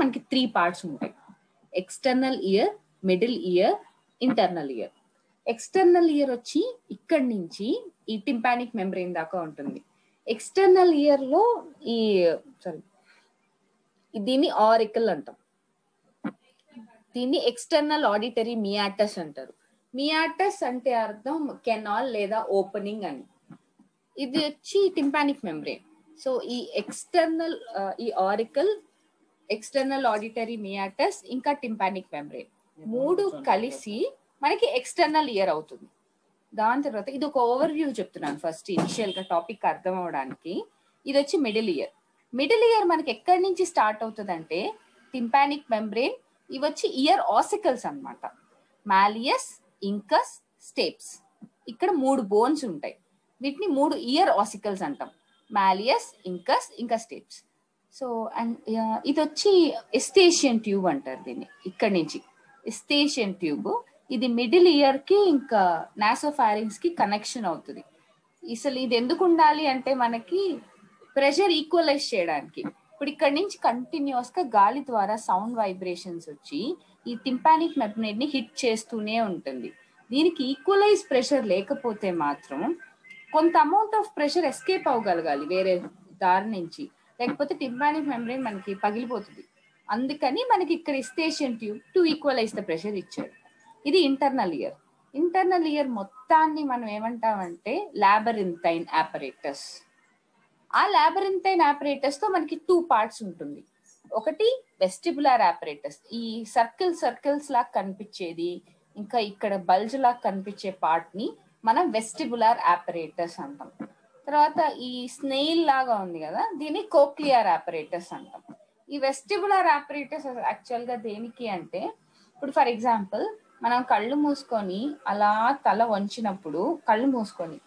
మనకి three parts ఉంటాయి. External ear middle ear internal ear external ear వచ్చి ఇక్కడి నుంచి ఈ టింపానిక్ మెంబ్రెయిన్ దాకా ఉంటుంది. ఎక్స్టర్నల్ ఇయర్లో ఈ సారీ దీన్ని ఆరికల్ అంటాం. దీన్ని ఎక్స్టర్నల్ ఆడిటరీ మియాటస్ అంటారు. మియాటస్ అంటే అర్థం కెనాల్ లేదా ఓపెనింగ్ అని. ఇది వచ్చి టింపానిక్ మెంబ్రెయిన్ సో ఈ ఎక్స్టర్నల్ ఈ ఆరికల్ ఎక్స్టర్నల్ ఆడిటరీ మియాటస్ ఇంకా టింపానిక్ మెంబ్రెయిన్ మూడు కలిసి మనకి ఎక్స్టర్నల్ ఇయర్ అవుతుంది. దాని తర్వాత ఇది ఒక ఓవర్ వ్యూ చెప్తున్నాను ఫస్ట్ ఇనిషియల్గా టాపిక్ అర్థం అవడానికి ఇది వచ్చి మిడిల్ ఇయర్ మిడిల్ ఇయర్ మనకి ఎక్కడి నుంచి స్టార్ట్ అవుతుంది అంటే టింపానిక్ మెంబ్రెయిన్ ఇవి వచ్చి ఇయర్ ఆసికల్స్ అనమాట మాలియస్ ఇంకస్ స్టేప్స్ ఇక్కడ మూడు బోన్స్ ఉంటాయి. వీటిని మూడు ఇయర్ ఆసికల్స్ అంటాం. మాలియస్ ఇంకస్ ఇంకా స్టేప్స్ సో అండ్ ఇది వచ్చి ఎస్టేషియన్ ట్యూబ్ అంటారు దీన్ని ఇక్కడ నుంచి. ఎస్టేషియన్ ట్యూబ్ ఇది మిడిల్ ఇయర్కి ఇంకా నాసోఫారింగ్స్కి కనెక్షన్ అవుతుంది. అసలు ఇది ఎందుకు ఉండాలి అంటే మనకి ప్రెషర్ ఈక్వలైజ్ చేయడానికి. ఇప్పుడు ఇక్కడ నుంచి కంటిన్యూస్గా గాలి ద్వారా సౌండ్ వైబ్రేషన్స్ వచ్చి ఈ టింపానిక్ మెబ్నెట్ని హిట్ చేస్తూనే ఉంటుంది. దీనికి ఈక్వలైజ్ ప్రెషర్ లేకపోతే మాత్రం కొంత అమౌంట్ ఆఫ్ ప్రెషర్ ఎస్కేప్ అవ్వగలగాలి వేరే దారి నుంచి. లేకపోతే టిబ్బానిక్ మెమరీ మనకి పగిలిపోతుంది. అందుకని మనకి ఇక్కడ Eustachian tube to equalise the pressure ఇచ్చాడు. ఇది ఇంటర్నల్ ఇయర్ ఇంటర్నల్ ఇయర్ మొత్తాన్ని మనం ఏమంటామంటే లాబరింతైన్ ఆపరేటస్ ఆ లాబరింతైన్ ఆపరేటస్తో మనకి టూ పార్ట్స్ ఉంటుంది. ఒకటి వెస్టిబులార్ ఆపరేటస్ ఈ సర్కిల్ సర్కిల్స్ లాగా కనిపించేది ఇంకా ఇక్కడ బల్జ్ లాగా కనిపించే పార్ట్ని మనం వెస్టిబులార్ ఆపరేటస్ అంటాం. తర్వాత ఈ స్నెయిల్ లాగా ఉంది కదా దీన్ని కోక్లియర్ ఆపరేటర్స్ అంటాం. ఈ వెస్టిబులర్ ఆపరేటర్స్ యాక్చువల్గా దేనికి అంటే ఇప్పుడు ఫర్ ఎగ్జాంపుల్ మనం కళ్ళు మూసుకొని అలా తల వంచినప్పుడు కళ్ళు మూసుకొని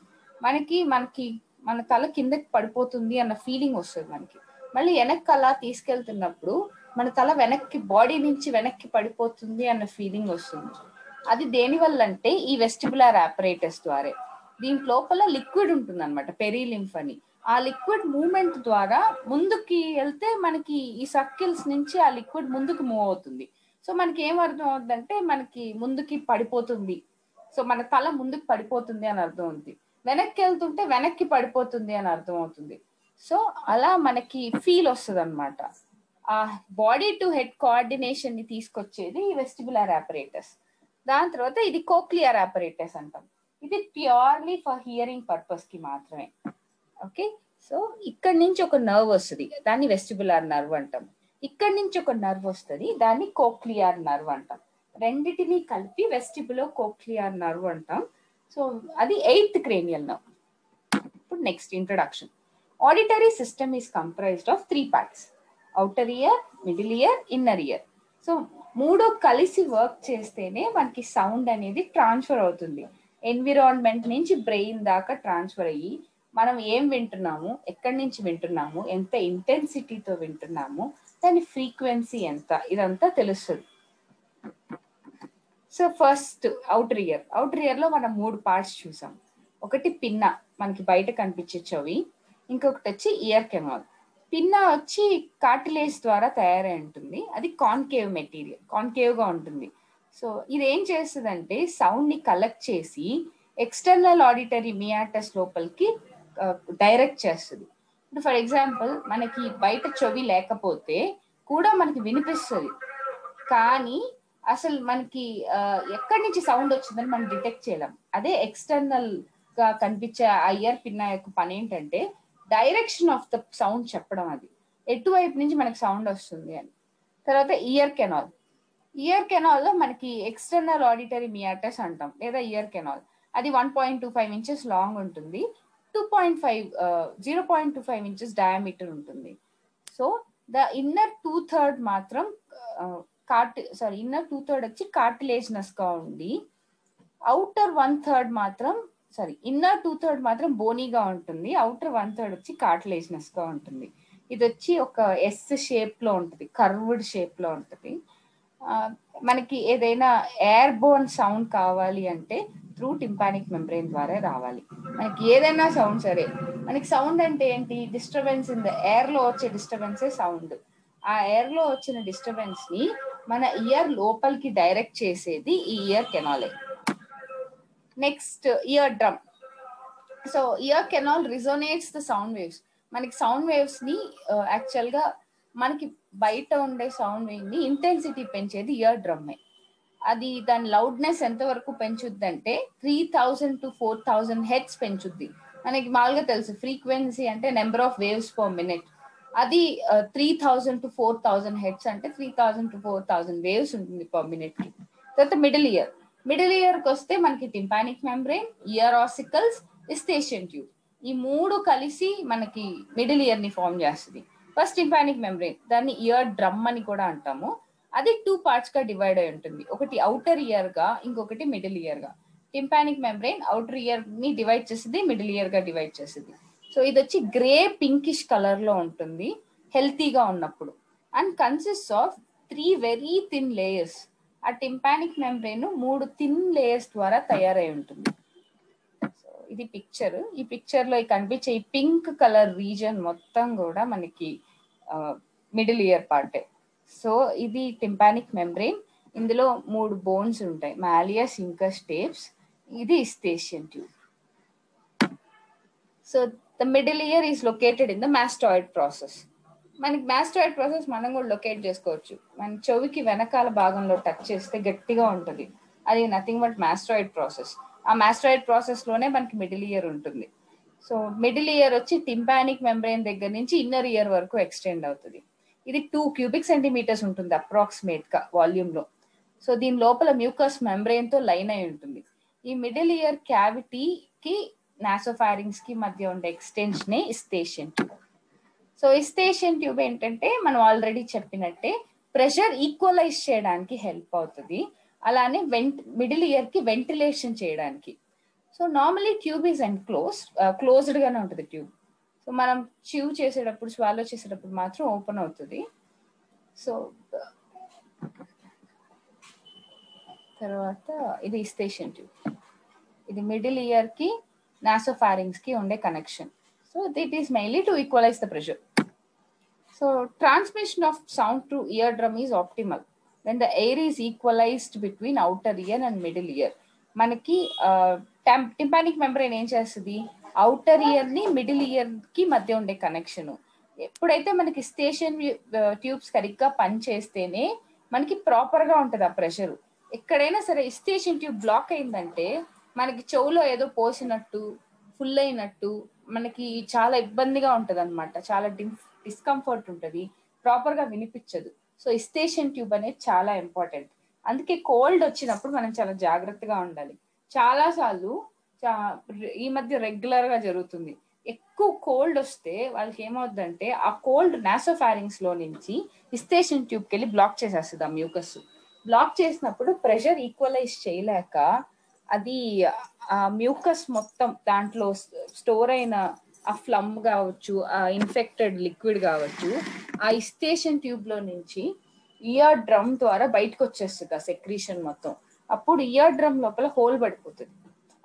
మనకి మనకి మన తల కిందకి పడిపోతుంది అన్న ఫీలింగ్ వస్తుంది మనకి. మళ్ళీ వెనక్కి అలా తీసుకెళ్తున్నప్పుడు మన తల వెనక్కి బాడీ నుంచి వెనక్కి పడిపోతుంది అన్న ఫీలింగ్ వస్తుంది. అది దేని వల్ల అంటే ఈ వెస్టిబులర్ ఆపరేటర్స్ ద్వారా. దీని లోపల లిక్విడ్ ఉంటుంది అనమాట పెరీలింఫ్ అని. ఆ లిక్విడ్ మూవ్మెంట్ ద్వారా ముందుకి వెళ్తే మనకి ఈ సర్కిల్స్ నుంచి ఆ లిక్విడ్ ముందుకు మూవ్ అవుతుంది. సో మనకి ఏం అర్థం అవుతుందంటే మనకి ముందుకి పడిపోతుంది. సో మన తల ముందుకు పడిపోతుంది అని అర్థం అవుతుంది. వెనక్కి వెళ్తుంటే వెనక్కి పడిపోతుంది అని అర్థం అవుతుంది. సో అలా మనకి ఫీల్ వస్తుంది అనమాట ఆ బాడీ టు హెడ్ కోఆర్డినేషన్ని తీసుకొచ్చేది ఈ వెస్టిబులర్ ఆపరేటర్స్. దాని తర్వాత ఇది కోక్లియర్ ఆపరేటర్స్ అంటాం. ఇది ప్యూర్లీ ఫర్ హియరింగ్ పర్పస్కి మాత్రమే. ఓకే సో ఇక్కడ నుంచి ఒక నర్వ్ వస్తుంది. దాన్ని వెస్టిబులర్ నర్వ్ అంటాం. ఇక్కడ నుంచి ఒక నర్వ్ వస్తుంది. దాన్ని కోక్లియర్ నర్వ్ అంటాం. రెండిటిని కలిపి వెస్టిబులో కోక్లియర్ నర్వ్ అంటాం. సో అది ఎయిత్ క్రేనియల్ నర్వ్. ఇప్పుడు next introduction auditory system is comprised of three parts outer ear middle ear inner ear so మూడో కలిసి వర్క్ చేస్తేనే మనకి సౌండ్ అనేది ట్రాన్స్ఫర్ అవుతుంది. ఎన్విరాన్మెంట్ నుంచి బ్రెయిన్ దాకా ట్రాన్స్ఫర్ అయ్యి మనం ఏం వింటున్నాము ఎక్కడి నుంచి వింటున్నాము ఎంత ఇంటెన్సిటీతో వింటున్నాము దాని ఫ్రీక్వెన్సీ ఎంత ఇదంతా తెలుస్తుంది. So first outer ear outer ఇయర్లో మనం మూడు పార్ట్స్ చూసాం. ఒకటి పిన్న మనకి బయట కనిపించే చెవి. ఇంకొకటి వచ్చి ఇయర్ కెనాల్ పిన్న వచ్చి కార్టిలేజ్ ద్వారా తయారై ఉంటుంది. అది కాన్కేవ్ మెటీరియల్ కాన్కేవ్గా ఉంటుంది. సో ఇది ఏం చేస్తుందంటే సౌండ్ని కలెక్ట్ చేసి ఎక్స్టర్నల్ ఆడిటరీ మియాటస్ లోపలికి డైరెక్ట్ చేస్తుంది. ఇప్పుడు ఫర్ ఎగ్జాంపుల్ మనకి బయట చెవి లేకపోతే కూడా మనకి వినిపిస్తుంది. కానీ అసలు మనకి ఎక్కడి నుంచి సౌండ్ వచ్చిందని మనం డిటెక్ట్ చేయలేం. అదే ఎక్స్టర్నల్గా కనిపించే ఆ ఇయర్ పిన్న యొక్క పని ఏంటంటే డైరెక్షన్ ఆఫ్ ద సౌండ్ చెప్పడం అది. ఎటువైపు నుంచి మనకి సౌండ్ వస్తుంది అని. తర్వాత ఇయర్ కెనాల్ ఇయర్ కెనాల్లో మనకి ఎక్స్టర్నల్ ఆడిటరీ మియాటస్ అంటాం లేదా ఇయర్ కెనాల్ అది one point two five inches long ఉంటుంది. Two point five zero point two five inches diameter ఉంటుంది. So the inner two third మాత్రం cart sorry inner two third వచ్చి కార్టిలేజినస్గా ఉండి అవుటర్ వన్ థర్డ్ మాత్రం సారీ ఇన్నర్ టూ థర్డ్ మాత్రం బోనీగా ఉంటుంది. అవుటర్ వన్ థర్డ్ వచ్చి కార్టిలేజినస్గా ఉంటుంది. ఇది వచ్చి ఒక ఎస్ షేప్లో ఉంటుంది కర్వ్డ్ షేప్లో ఉంటుంది. మనకి ఏదైనా ఎయిర్ బోన్ సౌండ్ కావాలి అంటే త్రూ టింపానిక్ మెంబ్రెయిన్ ద్వారా రావాలి. మనకి ఏదైనా సౌండ్ సరే మనకి సౌండ్ అంటే ఏంటి? డిస్టర్బెన్స్ ఇన్ ద ఎయిర్లో వచ్చే డిస్టర్బెన్సే సౌండ్. ఆ ఎయిర్లో వచ్చిన డిస్టర్బెన్స్ని మన ఇయర్ లోపలికి డైరెక్ట్ చేసేది ఈ ear కెనాలే. Next ear drum. So ear canal resonates the sound waves. మనకి సౌండ్ వేవ్స్ని యాక్చువల్గా మనకి బయట ఉండే సౌండ్ వేవ్ని ఇంటెన్సిటీ పెంచేది ఇయర్ డ్రమ్మే అది దాని లౌడ్నెస్ ఎంత వరకు పెంచుద్ది అంటే three thousand to four thousand hertz పెంచుద్ది. మనకి మామూలుగా తెలుసు ఫ్రీక్వెన్సీ అంటే number of waves per minute అది three thousand to four thousand hertz అంటే three thousand to four thousand waves ఉంటుంది పర్ మినిట్కి. తర్వాత మిడిల్ ఇయర్ మిడిల్ ఇయర్కి వస్తే మనకి tympanic membrane ear ossicles Eustachian tube ఈ మూడు కలిసి మనకి మిడిల్ ఇయర్ని ఫామ్ చేస్తుంది. ఫస్ట్ టింపానిక్ మెంబ్రెయిన్ దాన్ని ఇయర్ డ్రమ్ అని కూడా అంటాము. అది టూ పార్ట్స్గా డివైడ్ అయి ఉంటుంది. ఒకటి అవుటర్ ఇయర్గా ఇంకొకటి మిడిల్ ఇయర్గా. టింపానిక్ మెంబ్రెయిన్ అవుటర్ ఇయర్ని డివైడ్ చేసింది మిడిల్ ఇయర్గా డివైడ్ చేసింది సో ఇది వచ్చి గ్రే పింకిష్ కలర్లో ఉంటుంది హెల్తీగా ఉన్నప్పుడు. And consist of three very thin layers ఆ టింపానిక్ మెంబ్రెయిన్ మూడు థిన్ లేయర్స్ ద్వారా తయారై ఉంటుంది. ఇది పిక్చర్ ఈ పిక్చర్లో కనిపించే ఈ పింక్ కలర్ రీజన్ మొత్తం కూడా మనకి మిడిల్ ఇయర్ పార్టే సో ఇది టింపానిక్ మెంబ్రెయిన్ ఇందులో మూడు బోన్స్ ఉంటాయి. మాలియస్ ఇంకా స్టేప్స్ ఇది Eustachian tube so the middle ear is located in the mastoid process మనకి మాస్టాయిడ్ ప్రాసెస్ మనం కూడా లొకేట్ చేసుకోవచ్చు. మన చెవికి వెనకాల భాగంలో టచ్ చేస్తే గట్టిగా ఉంటుంది. అది నథింగ్ బట్ మాస్టాయిడ్ ప్రాసెస్ ఆ మాస్టాయిడ్ ప్రాసెస్లోనే మనకి మిడిల్ ఇయర్ ఉంటుంది. సో మిడిల్ ఇయర్ వచ్చి టింపానిక్ మెంబ్రెయిన్ దగ్గర నుంచి ఇన్నర్ ఇయర్ వరకు ఎక్స్టెండ్ అవుతుంది. ఇది టూ క్యూబిక్ సెంటీమీటర్స్ ఉంటుంది అప్రాక్సిమేట్గా వాల్యూమ్లో. సో దీని లోపల మ్యూకస్ మెంబ్రెయిన్తో లైన్ అయి ఉంటుంది. ఈ మిడిల్ ఇయర్ క్యావిటీకి నాసోఫారింగ్స్కి మధ్య ఉండే extension Eustachian tube so Eustachian tube ఏంటంటే మనం ఆల్రెడీ చెప్పినట్టే ప్రెషర్ ఈక్వలైజ్ చేయడానికి హెల్ప్ అవుతుంది. అలానే వెంట్ మిడిల్ ఇయర్కి వెంటిలేషన్ చేయడానికి. So normally tube is and close closed గానే ఉంటుంది ట్యూబ్. సో మనం చ్యూ చేసేటప్పుడు స్వాలో చేసేటప్పుడు మాత్రం ఓపెన్ అవుతుంది. సో తర్వాత ఇది స్టేషన్ ట్యూబ్. ఇది మిడిల్ ఇయర్కి నాసోఫారింగ్స్కి ఉండే connection. So that is mainly to equalise the pressure. So transmission of sound to ear drum is optimal. When the air is equalised between outer ear and middle ear మనకి tympanic membrane ఏం చేస్తుంది? Outer ఇయర్ని middle ఇయర్కి మధ్య ఉండే connection ఎప్పుడైతే మనకి station tubes సరిగ్గా పనిచేస్తేనే మనకి ప్రాపర్గా ఉంటుంది ఆ ప్రెషర్ ఎక్కడైనా సరే స్టేషన్ ట్యూబ్ బ్లాక్ అయిందంటే మనకి చెవులో ఏదో పోసినట్టు ఫుల్ అయినట్టు మనకి చాలా ఇబ్బందిగా ఉంటది అనమాట చాలా డిస్కంఫర్ట్ ఉంటది. ప్రాపర్గా వినిపించదు. సో స్టేషన్ ట్యూబ్ అనేది చాలా ఇంపార్టెంట్. అందుకే కోల్డ్ వచ్చినప్పుడు మనం చాలా జాగ్రత్తగా ఉండాలి. చాలా సార్లు ఈ మధ్య రెగ్యులర్గా జరుగుతుంది. ఎక్కువ కోల్డ్ వస్తే వాళ్ళకి ఏమవుతుందంటే ఆ కోల్డ్ నాసోఫారింగ్స్లో నుంచి స్టేషన్ ట్యూబ్కి వెళ్ళి బ్లాక్ చేసేస్తుంది ఆ మ్యూకస్. బ్లాక్ చేసినప్పుడు ప్రెషర్ ఈక్వలైజ్ చేయలేక అది ఆ మ్యూకస్ మొత్తం దాంట్లో స్టోర్ అయిన ఆ ఫ్లమ్ కావచ్చు ఆ ఇన్ఫెక్టెడ్ లిక్విడ్ కావచ్చు ఆ ఇస్టేషన్ ట్యూబ్లో నుంచి ఇయర్ డ్రమ్ ద్వారా బయటకు వచ్చేస్తుంది ఆ సెక్రీషన్ మొత్తం. అప్పుడు ఇయర్ డ్రమ్ లోపల హోల్ పడిపోతుంది.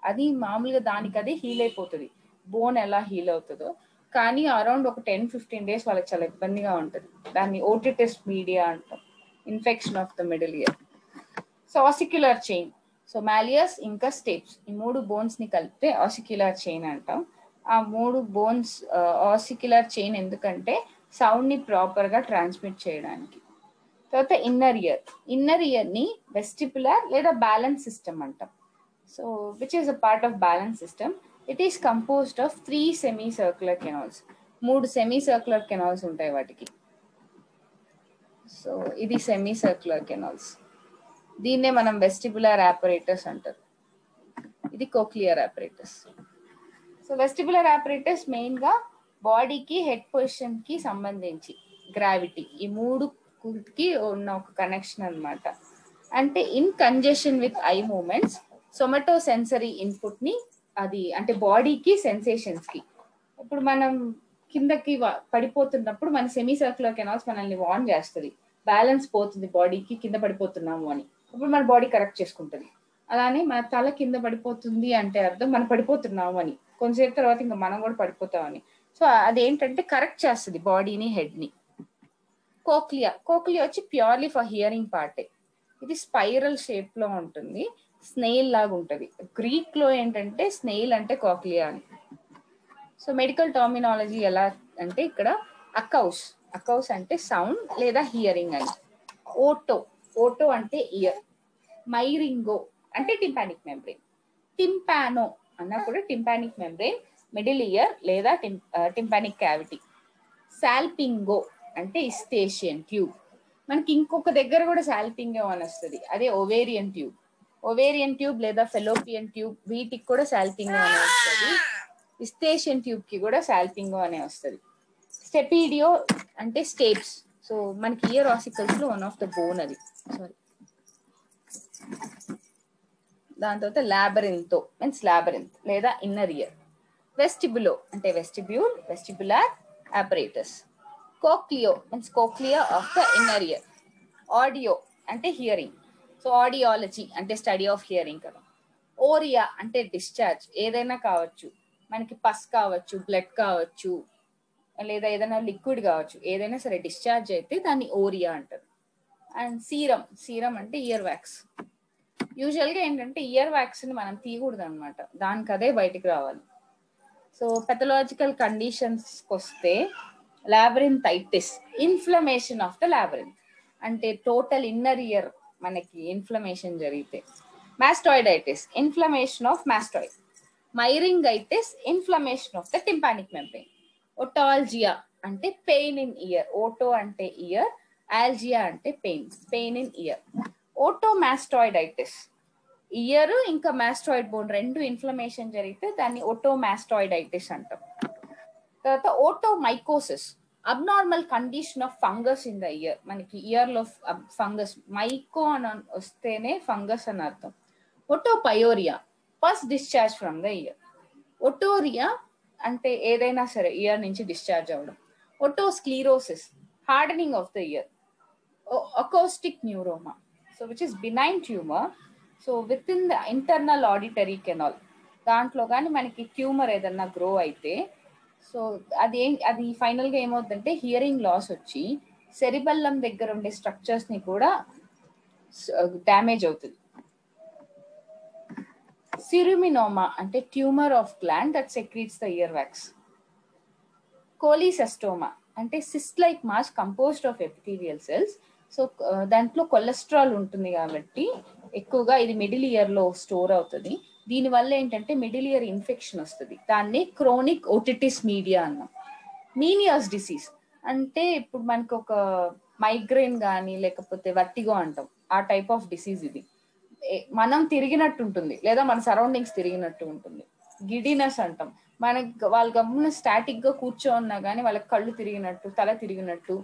అది మామూలుగా దానికి అదే హీల్ అయిపోతుంది. బోన్ ఎలా హీల్ అవుతుందో. కానీ అరౌండ్ ఒక టెన్ ఫిఫ్టీన్ డేస్ వాళ్ళకి చాలా ఇబ్బందిగా ఉంటుంది. దాన్ని ఓటిటిస్ మీడియా అంటాం. Infection of the middle ear so ossicular chain so malleus ఇంకా స్టెప్స్ ఈ మూడు బోన్స్ని కలిపితే ఆసిక్యులర్ చైన్ అంటాం. ఆ మూడు బోన్స్ ఆసిక్యులర్ చైన్ ఎందుకంటే సౌండ్ని ప్రాపర్గా ట్రాన్స్మిట్ చేయడానికి. తర్వాత ఇన్నర్ ఇయర్ ఇన్నర్ ఇయర్ని వెస్టిపులర్ లేదా బ్యాలెన్స్ సిస్టమ్ అంటాం. So which is a part of balance system it is composed of three semi circular canals మూడు సెమీ సర్క్యులర్ కెనాల్స్ ఉంటాయి వాటికి. సో ఇది సెమీ సర్క్యులర్ కెనాల్స్ దీన్నే మనం వెస్టిబులర్ ఆపరేటర్స్ అంటారు. ఇది cochlear apparatus so vestibular apparatus మెయిన్గా బాడీకి హెడ్ పొజిషన్కి సంబంధించి గ్రావిటీ ఈ మూడు కి ఉన్న ఒక కనెక్షన్ అనమాట అంటే in conjunction with eye movements somato sensory ఇన్పుట్ని అది అంటే బాడీకి సెన్సేషన్స్కి. ఇప్పుడు మనం కిందకి పడిపోతున్నప్పుడు మన సెమీ సర్క్యులర్ కెనాల్స్ మనల్ని వార్న్ చేస్తుంది. బ్యాలెన్స్ పోతుంది బాడీకి కింద పడిపోతున్నాము అని. అప్పుడు మన బాడీ కరెక్ట్ చేసుకుంటుంది. అలానే మన తల కింద పడిపోతుంది అంటే అర్థం మనం పడిపోతున్నాము అని. కొంతసేపు తర్వాత ఇంకా మనం కూడా పడిపోతామని. సో అదేంటంటే కరెక్ట్ చేస్తుంది బాడీని హెడ్ని కోక్లియా కోక్లియా వచ్చి ప్యూర్లీ ఫర్ హియరింగ్ పార్టే ఇది స్పైరల్ షేప్లో ఉంటుంది. స్నేల్ లాగా ఉంటుంది. గ్రీక్లో ఏంటంటే స్నేల్ అంటే కోక్లియా అని. సో మెడికల్ టర్మినాలజీ ఎలా అంటే ఇక్కడ అకౌస్ అకౌస్ అంటే సౌండ్ లేదా హియరింగ్ అని. ఓటో ఓటో అంటే ఇయర్ మైరింగో అంటే టింపానిక్ మెంబ్రెయిన్ టింపానో అన్నా కూడా టింపానిక్ మెంబ్రెయిన్ మిడిల్ ఇయర్ లేదా టింపానిక్ క్యావిటీ. సాల్పింగో అంటే ఇస్టేషియన్ ట్యూబ్. మనకి ఇంకొక దగ్గర కూడా సాల్పింగో అని వస్తుంది. అదే ఒవేరియన్ ట్యూబ్. ఒవేరియన్ ట్యూబ్ లేదా ఫెలోపియన్ ట్యూబ్ వీటికి కూడా సాల్పింగో అనే వస్తుంది. ఇస్టేషియన్ ట్యూబ్కి కూడా సాల్పింగో అనే వస్తుంది. స్టెపీడియో అంటే స్టేప్స్. సో మనకి ఇయర్ ఆసికల్స్లో వన్ ఆఫ్ ద బోన్ అది. సారీ దాని తర్వాత లాబరింతో మీన్స్ లాబరింత్ లేదా ఇన్నర్ ఇయర్ వెస్టిబులో అంటే vestibule vestibular apparatus cochleo means cochlea of the inner ear audio అంటే హియరింగ్ సో ఆడియాలజీ అంటే స్టడీ ఆఫ్ హియరింగ్ కదా. ఓరియా అంటే డిశ్చార్జ్ ఏదైనా కావచ్చు. మనకి పస్ కావచ్చు బ్లడ్ కావచ్చు లేదా ఏదైనా లిక్విడ్ కావచ్చు ఏదైనా సరే డిశ్చార్జ్ అయితే దాన్ని ఓరియా అంటారు. అండ్ సీరం సీరం అంటే ఇయర్ వ్యాక్స్ యూజువల్గా ఏంటంటే ఇయర్ వ్యాక్సిన్ మనం తీయకూడదు అనమాట దానికి అదే బయటికి రావాలి. సో పెథలాజికల్ కండిషన్స్ వస్తే labyrinthitis inflammation of the labyrinth అంటే టోటల్ ఇన్నర్ ఇయర్ మనకి ఇన్ఫ్లమేషన్ జరిగితే. Mastoiditis inflammation of mastoid myringitis inflammation of the tympanic membrane otalgia అంటే పెయిన్ ఇన్ ఇయర్ ఓటో అంటే ఇయర్ ఆల్జియా అంటే pain pain in ear otomastoiditis ear ఇంకా mastoid bone రెండు inflammation జరిగితే దాన్ని ఓటోమాస్టాయిడైటిస్ అంటాం. తర్వాత otomycosis abnormal condition of fungus in the ear మనకి ఇయర్లో ఫంగస్ మైకో um, అని వస్తేనే ఫంగస్ అని అర్థం. Otopyorrhoea first discharge from the ear otorrhoea అంటే ఏదైనా సరే ఇయర్ నుంచి డిశ్చార్జ్ అవ్వడం. Otosclerosis hardening of the ear acoustic neuroma so which is benign tumour so with in the internal auditory canal దాంట్లో కానీ మనకి ట్యూమర్ ఏదన్నా గ్రో అయితే సో అది ఏం అది ఫైనల్గా ఏమవుతుందంటే హియరింగ్ లాస్ వచ్చి సెరిబల్లం దగ్గర ఉండే స్ట్రక్చర్స్ని కూడా డ్యామేజ్ అవుతుంది. సిరుమినోమా అంటే tumour of gland that secretes the ear wax cholesteatoma అంటే cyst like mass composed of epithelial cells so దాంట్లో కొలెస్ట్రాల్ ఉంటుంది కాబట్టి ఎక్కువగా ఇది మిడిల్ ఇయర్లో స్టోర్ అవుతుంది. దీని వల్ల ఏంటంటే మిడిల్ ఇయర్ ఇన్ఫెక్షన్ వస్తుంది. దాన్ని క్రోనిక్ ఓటిటిస్ మీడియా అన్నాం. మీనియాస్ డిసీజ్ అంటే ఇప్పుడు మనకు ఒక మైగ్రేన్ కానీ లేకపోతే వర్టిగో అంటాం. ఆ టైప్ ఆఫ్ డిసీజ్ ఇది. మనం తిరిగినట్టు ఉంటుంది. లేదా మన సరౌండింగ్స్ తిరిగినట్టు ఉంటుంది. గిడినెస్ అంటాం. మనకి వాళ్ళ గమ్మున స్టాటిక్గా కూర్చోన్నా కానీ వాళ్ళకి కళ్ళు తిరిగినట్టు తల తిరిగినట్టు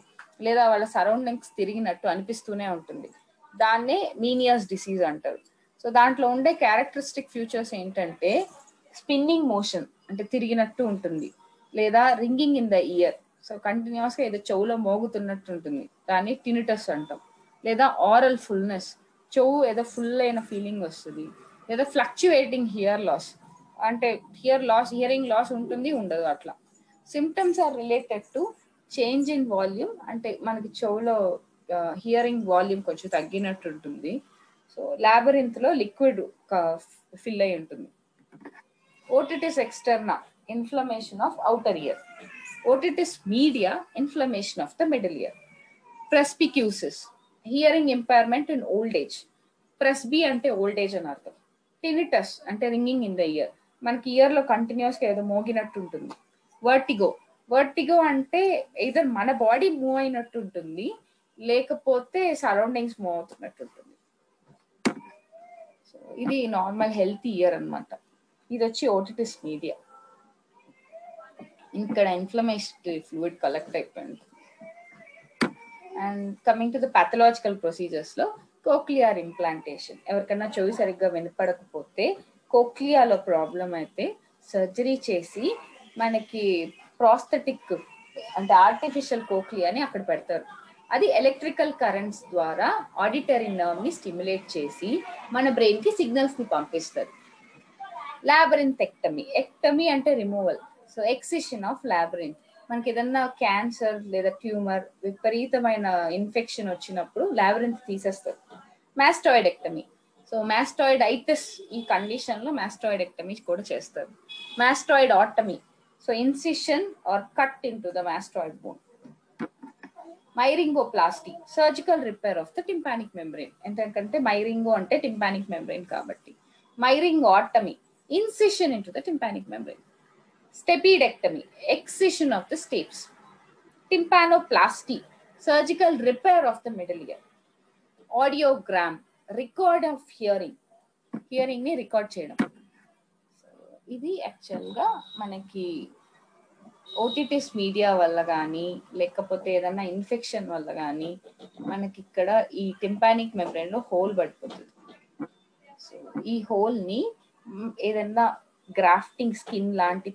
లేదా వాళ్ళ సరౌండింగ్స్ తిరిగినట్టు అనిపిస్తూనే ఉంటుంది. దాన్నే మీనియస్ డిసీజ్ అంటారు. సో దాంట్లో ఉండే క్యారెక్టరిస్టిక్ ఫ్యూచర్స్ ఏంటంటే స్పిన్నింగ్ మోషన్ అంటే తిరిగినట్టు ఉంటుంది. లేదా ringing in the ear. So కంటిన్యూస్గా ఏదో చెవులో మోగుతున్నట్టు ఉంటుంది. దాన్ని టినిటస్ అంటాం. లేదా ఆరల్ ఫుల్నెస్. చెవు ఏదో ఫుల్ అయిన ఫీలింగ్ వస్తుంది. లేదా ఫ్లక్చువేటింగ్ హియర్ లాస్. అంటే హియర్ లాస్ హియరింగ్ లాస్ ఉంటుంది ఉండదు అట్లా. Symptoms are related to change in volume అంటే మనకి చెవులో హియరింగ్ వాల్యూమ్ కొంచెం తగ్గినట్టు ఉంటుంది. సో లాబరింత్లో లిక్విడ్ ఫిల్ అయి ఉంటుంది. Otitis externa inflammation of outer ear otitis media inflammation of the middle ear presbycusis hearing impairment in old age presby అంటే old age అని అర్థం. టినిటస్ అంటే రింగింగ్ ఇన్ ద ఇయర్ మనకి ఇయర్లో ఏదో మోగినట్టు ఉంటుంది. వర్టిగో వర్టిగో అంటే ఇదర్ మన బాడీ మూవ్ అయినట్టు ఉంటుంది లేకపోతే సరౌండింగ్స్ మూవ్ అవుతున్నట్టు ఉంటుంది సో ఇది నార్మల్ హెల్త్ ఇయర్ అనమాట ఇది వచ్చి ఓటిటిస్ మీడియా ఇక్కడ ఇన్ఫ్లమేషన్ ఫ్లూయిడ్ కలెక్ట్ అయిపోయింది. And coming to the pathological ప్రొసీజర్స్లో cochlear implantation ఎవరికైనా చెవి సరిగ్గా వినపడకపోతే కోక్లియాలో ప్రాబ్లం అయితే సర్జరీ చేసి మనకి ప్రాస్థెటిక్ అంటే ఆర్టిఫిషియల్ కోక్లియాని అక్కడ పెడతారు. అది ఎలక్ట్రికల్ కరెంట్స్ ద్వారా ఆడిటరీ నర్వ్ని స్టిమ్యులేట్ చేసి మన బ్రెయిన్కి సిగ్నల్స్ని పంపిస్తారు లాబరింత్ ఎక్టమీ ఎక్టమీ అంటే removal so excision of labyrinth మనకి ఏదన్నా క్యాన్సర్ లేదా ట్యూమర్ విపరీతమైన ఇన్ఫెక్షన్ వచ్చినప్పుడు లాబరింత్ తీసేస్తారు. మాస్టాయిడెక్టమీ సో మాస్టాయిడ్ ఐటిస్ ఈ కండిషన్లో మాస్టాయిడెక్టమీ కూడా చేస్తారు. Mastoidotomy so incision or cut into the mastoid bone myringoplasty surgical repair of the tympanic membrane ఎందుకంటే మైరింగో అంటే టింపానిక్ మెంబ్రెయిన్ కాబట్టి myringotomy incision into the tympanic membrane stapedectomy excision of the stapes tympanoplasty surgical repair of the middle ear audiogram record of hearing హియరింగ్ని record చేయడం ఇది యాక్చువల్గా మనకి OTTs media వల్ల కానీ లేకపోతే ఏదన్నా ఇన్ఫెక్షన్ వల్ల కానీ మనకి ఇక్కడ ఈ టింపానిక్ మెమ్బ్రెయిన్లో హోల్ పడిపోతుంది. సో ఈ హోల్ని ఏదైనా ఏదన్నా గ్రాఫ్టింగ్ స్కిన్ లాంటి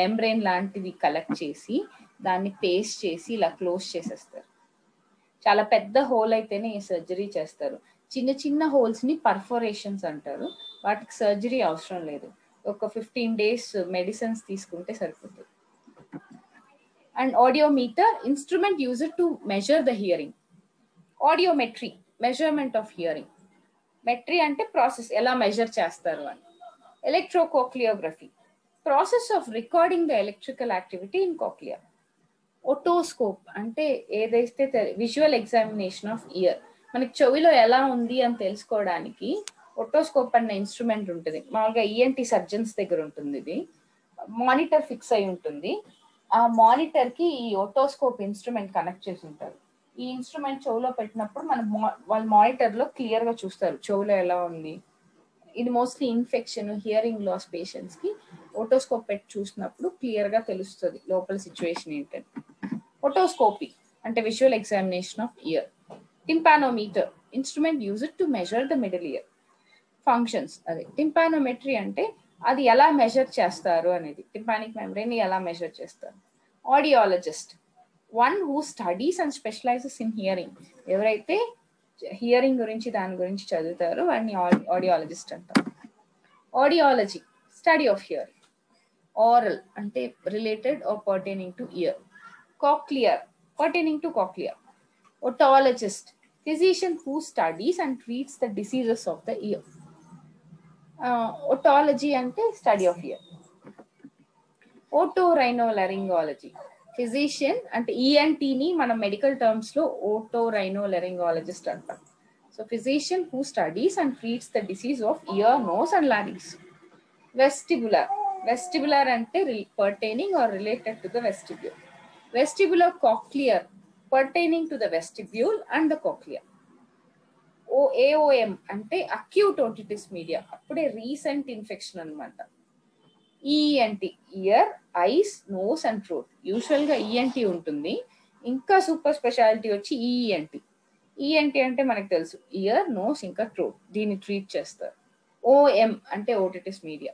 మెంబ్రెయిన్ లాంటిది కలెక్ట్ చేసి దాన్ని పేస్ట్ చేసి ఇలా క్లోజ్ చేసేస్తారు. చాలా పెద్ద హోల్ అయితేనే ఈ సర్జరీ చేస్తారు. చిన్న చిన్న హోల్స్ని పర్ఫోరేషన్స్ అంటారు. వాటికి సర్జరీ అవసరం లేదు. ఒక ఫిఫ్టీన్ డేస్ మెడిసిన్స్ తీసుకుంటే సరిపోతుంది. And audiometer instrument user to measure the hearing audiometry measurement of hearing metry అంటే ప్రాసెస్ ఎలా మెజర్ చేస్తారు అని. Electrocochleography process of recording the electrical activity in cochlea otoscope అంటే ఏదైతే విజువల్ ఎగ్జామినేషన్ ఆఫ్ ఇయర్ మనకి చెవిలో ఎలా ఉంది అని తెలుసుకోవడానికి ఒటోస్కోప్ అనే ఇన్స్ట్రుమెంట్ ఉంటుంది. మామూలుగా ఈఎన్టీ సర్జన్స్ దగ్గర ఉంటుంది ఇది. మానిటర్ ఫిక్స్ అయి ఉంటుంది. ఆ మానిటర్కి ఈ ఒటోస్కోప్ ఇన్స్ట్రుమెంట్ కనెక్ట్ చేసి ఉంటారు. ఈ ఇన్స్ట్రుమెంట్ చెవులో పెట్టినప్పుడు మన వాళ్ళ మానిటర్లో క్లియర్గా చూస్తారు. చెవులో ఎలా ఉంది? ఇది మోస్ట్లీ ఇన్ఫెక్షన్ హియరింగ్ లాస్ పేషెంట్స్కి ఓటోస్కోప్ పెట్టి చూసినప్పుడు క్లియర్గా తెలుస్తుంది లోపల సిచ్యువేషన్ ఏంటని. ఒటోస్కోపీ అంటే visual examination of ear tympanometer instrument use to measure the middle ear functions అదే టింపానోమెట్రీ అంటే అది ఎలా మెజర్ చేస్తారు అనేది. టింపానిక్ మెమరీని ఎలా మెజర్ చేస్తారు? Audiologist one who studies and specialises in hearing ఎవరైతే హియరింగ్ గురించి దాని గురించి చదువుతారో వాడిని ఆడియాలజిస్ట్ అంటారు audiology study of hearing aural అంటే related or pertaining to ear cochlear pertaining to cochlear otologist physician who studies and treats the diseases of the ear. Otology అంటే study of ear otorhinolaryngology physician అంటే ENT ని మనం medical టర్మ్స్లో otorhinolaryngologist అంటాం so physician who studies and treats the disease of ear nose and larynx vestibular vestibular అంటే pertaining or related to the vestibule vestibular cochlear pertaining to the vestibule and the cochlea O AOM అంటే acute otitis media అప్పుడే recent infection అనమాట ENT ear eyes nose and throat యూజువల్గా ENT ENT ఉంటుంది. ఇంకా super speciality వచ్చి ENT ENT అంటే మనకు తెలుసు. ఇయర్ నోస్ ఇంకా ట్రూట్ దీన్ని ట్రీట్ చేస్తారు. ఓఎం అంటే ఓటిటిస్ మీడియా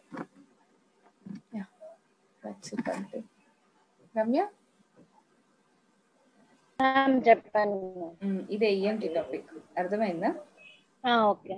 అంటే రమ్య? చెప్పండి. ఇదే ఈఎన్టి టాపిక్. అర్థమైందా? ఓకే.